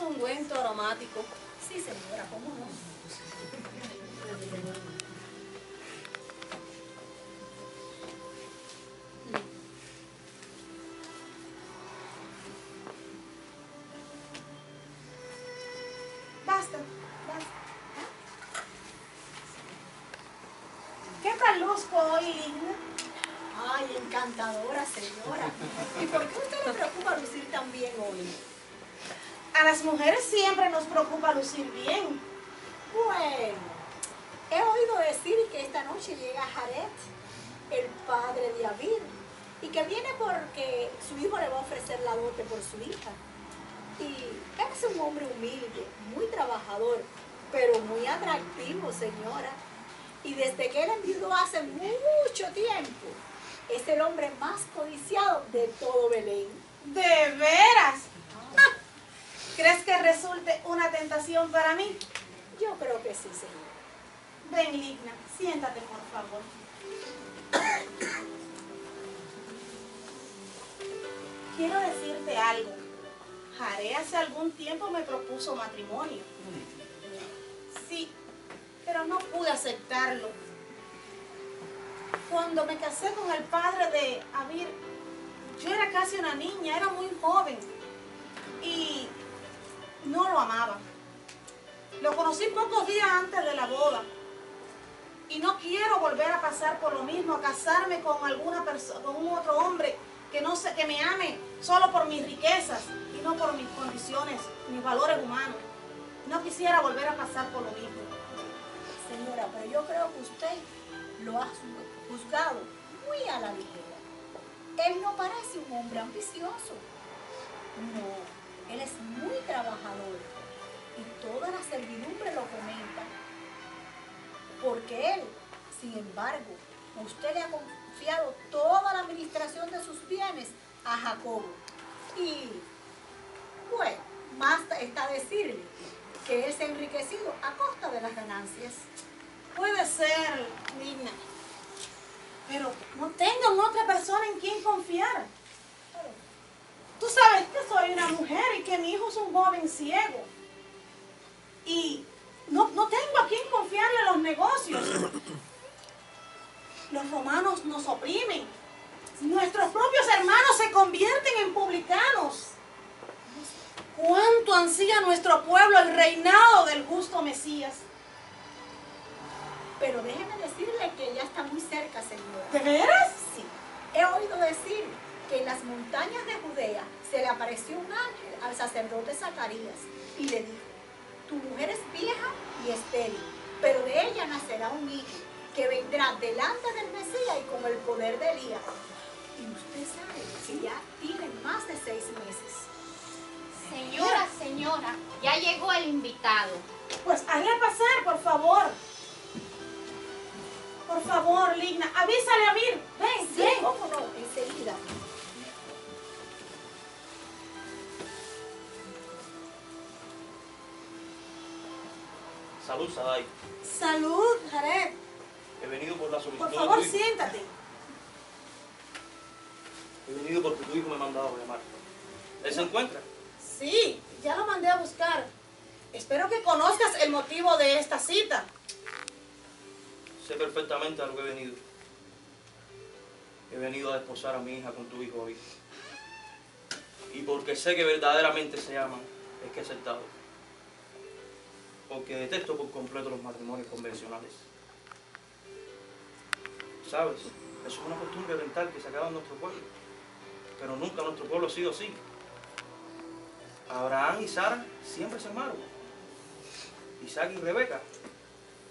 ungüento aromático. Sí, señora, ¿cómo no? Basta, basta. ¿Qué tal luzco hoy? Ay, encantadora, señora. ¿Y por qué usted le preocupa lucir tan bien hoy? A las mujeres siempre nos preocupa lucir bien. Bueno, he oído decir que esta noche llega Jared, el padre de Abir, y que viene porque su hijo le va a ofrecer la dote por su hija. Y es un hombre humilde, muy trabajador, pero muy atractivo, señora. Y desde que él enviudó hace mucho tiempo, es el hombre más codiciado de todo Belén. ¿De veras? ¿Crees que resulte una tentación para mí? Yo creo que sí, señora. Ven, Ligna, siéntate, por favor. Quiero decirte algo. Jare hace algún tiempo me propuso matrimonio. Sí, pero no pude aceptarlo. Cuando me casé con el padre de Abir, yo era casi una niña, era muy joven y no lo amaba. Lo conocí pocos días antes de la boda y no quiero volver a pasar por lo mismo, a casarme con alguna persona, con un otro hombre que no sé, que me ame solo por mis riquezas y no por mis condiciones, mis valores humanos. No quisiera volver a pasar por lo mismo. Señora, pero yo creo que usted lo ha juzgado muy a la ligera. Él no parece un hombre ambicioso. No, y toda la servidumbre lo comenta. Porque él, sin embargo, usted le ha confiado toda la administración de sus bienes a Jacobo. Y, bueno, basta está decirle que él se ha enriquecido a costa de las ganancias. Puede ser, Nina, pero no tengo otra persona en quien confiar. Tú sabes que soy una mujer y que mi hijo es un joven ciego. Y no, no tengo a quien confiarle los negocios. Los romanos nos oprimen. Nuestros propios hermanos se convierten en publicanos. ¿Cuánto ansía nuestro pueblo el reinado del justo Mesías? Pero déjeme decirle que ya está muy cerca, señora. ¿De veras? Sí. He oído decir que en las montañas de Judea se le apareció un ángel al sacerdote Zacarías y le dijo, tu mujer es vieja y estéril, pero de ella nacerá un hijo que vendrá delante del Mesías y con el poder de Elías. Y usted sabe que ya tiene más de seis meses. Señora, señora, ya llegó el invitado. Pues hazle pasar, por favor. Por favor, Ligna, avísale a Vir. Ven, Sí, ven. cómo no, enseguida. Salud, Sadai. Salud, Jared. He venido por la solicitud Por de favor, tu hijo. siéntate. He venido porque tu hijo me ha mandado a llamar. ¿Él se encuentra? Sí, ya lo mandé a buscar. Espero que conozcas el motivo de esta cita. Sé perfectamente a lo que he venido. He venido a desposar a mi hija con tu hijo hoy. Y porque sé que verdaderamente se aman, es que he aceptado. Porque detesto por completo los matrimonios convencionales. ¿Sabes? Eso es una costumbre oriental que se ha quedado en nuestro pueblo. Pero nunca nuestro pueblo ha sido así. Abraham y Sara siempre se amaron. Isaac y Rebeca,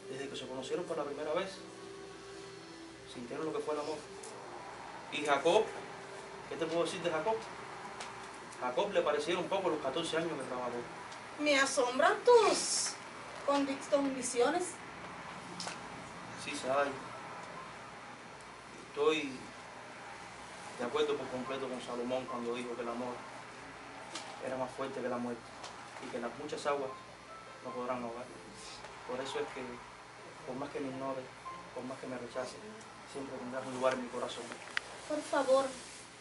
desde que se conocieron por la primera vez, sintieron lo que fue el amor. Y Jacob, ¿qué te puedo decir de Jacob? Jacob le parecieron poco los 14 años que trabajó. Me asombran tus convic- convicciones. Sí, sabe. Estoy de acuerdo por completo con Salomón cuando dijo que el amor era más fuerte que la muerte y que las muchas aguas no podrán ahogar. Por eso es que, por más que me ignore, por más que me rechace, siempre tendrás un lugar en mi corazón. Por favor,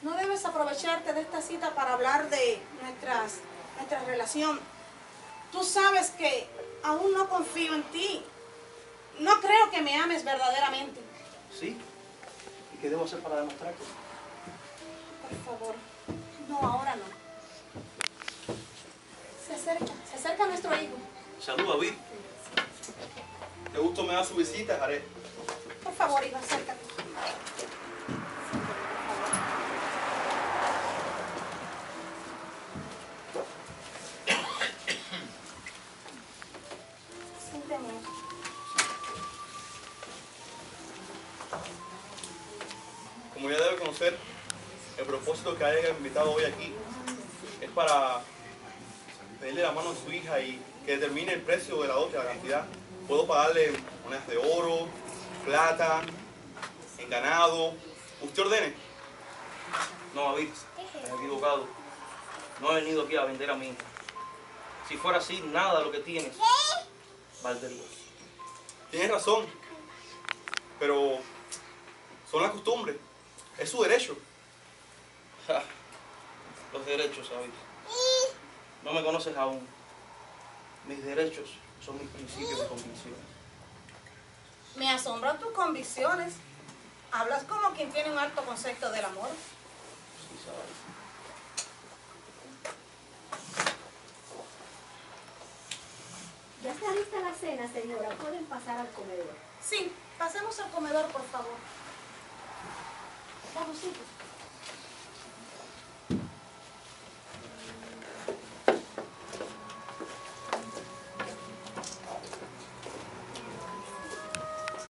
no debes aprovecharte de esta cita para hablar de nuestras, nuestra relación. tú sabes que aún no confío en ti. No creo que me ames verdaderamente. ¿Sí? ¿Y qué debo hacer para demostrarte? Por favor, no, ahora no. Se acerca, se acerca nuestro hijo. Salud, David. ¿Qué gusto me da su visita, Jared? Por favor, hijo, acércate. El propósito que haya invitado hoy aquí es para pedirle la mano a su hija y que determine el precio de la dote, la cantidad. Puedo pagarle monedas de oro, plata, en ganado. Usted ordene. No, David, estás equivocado. No he venido aquí a vender a mi hija. Si fuera así, nada de lo que tienes valdría. Tienes razón, pero son las costumbres. Es su derecho. Ja, Los derechos, David. No me conoces aún. Mis derechos son mis principios de convicción. Me asombran tus convicciones. Hablas como quien tiene un alto concepto del amor. Sí, sabes. Ya está lista la cena, señora. Pueden pasar al comedor. Sí, pasemos al comedor, por favor.